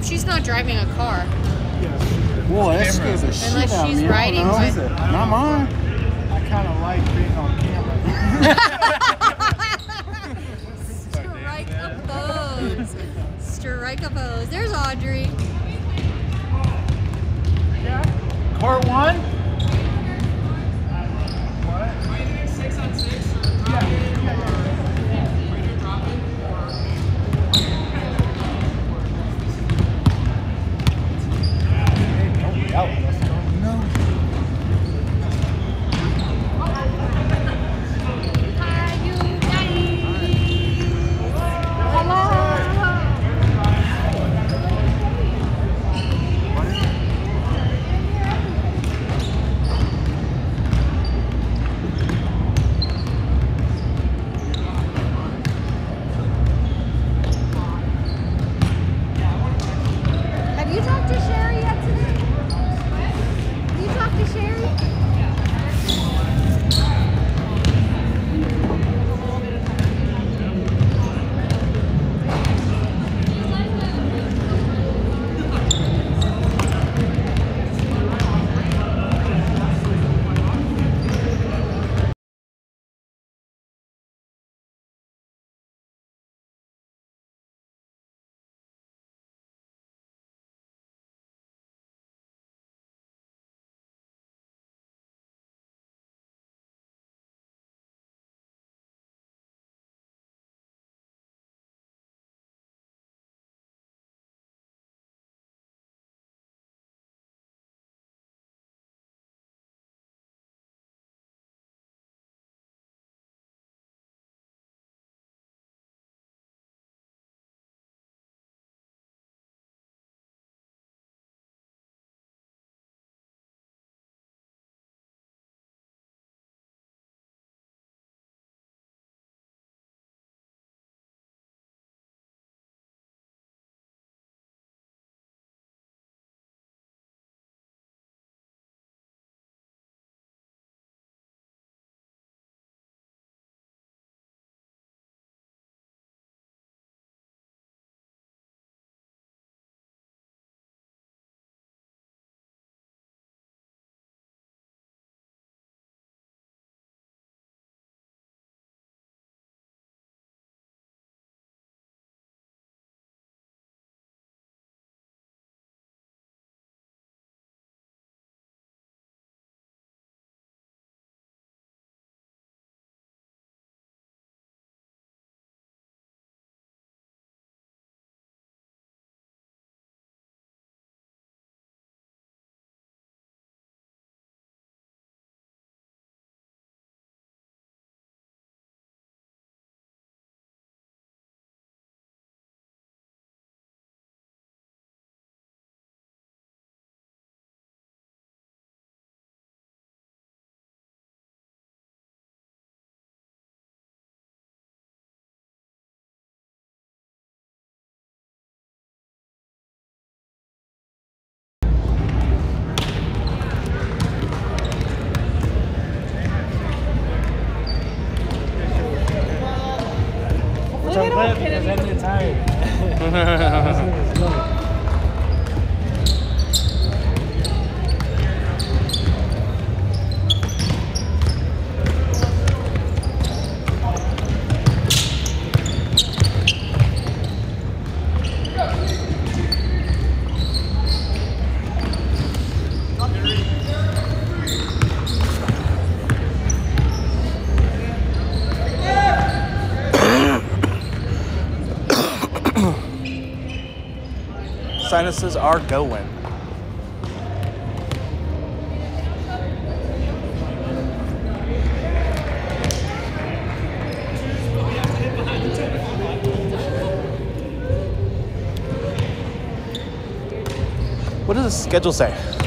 hope she's not driving a car. Whoa, that scared the shit Unless out of she's me. I riding, don't know. but- Not mine. I kind of like being on camera. Strike a pose. Strike a pose. There's Audrey. Yeah. Court one? Have tired. Sinuses are going. What does the schedule say?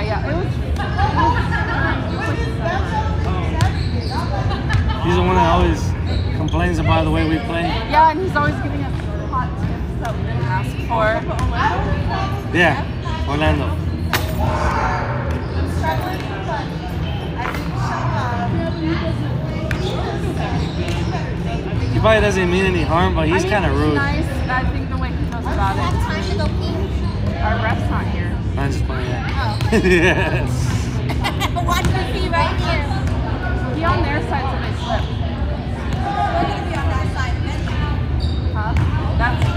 The short guy, yeah. It was. He's the one that always complains about the way we play. Yeah, and he's always giving us hot tips that we didn't ask for. Yeah, Orlando. He probably doesn't mean any harm, but he's I mean, kind of rude. Nice, I think the way he goes about it. time to go pee? Our ref's not here. I'm just playing. Oh. yes. Watch me pee right here. He on their side so they slip. We're gonna be on that side. Huh? That's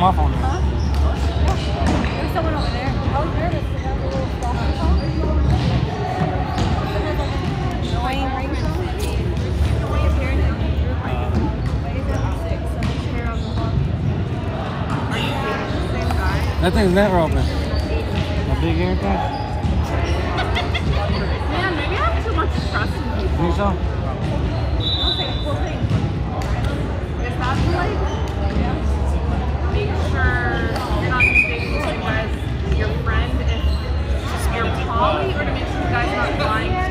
Put my phone in. There's someone over there. I was nervous. They got little stalker phone. Wayne Ringtone. Wayne's here now. Wayne's at six, so he's here on the walk. Same guy. That thing's never open. A big air thing? Man, maybe I have too much trust in people. Think so? guy's not flying.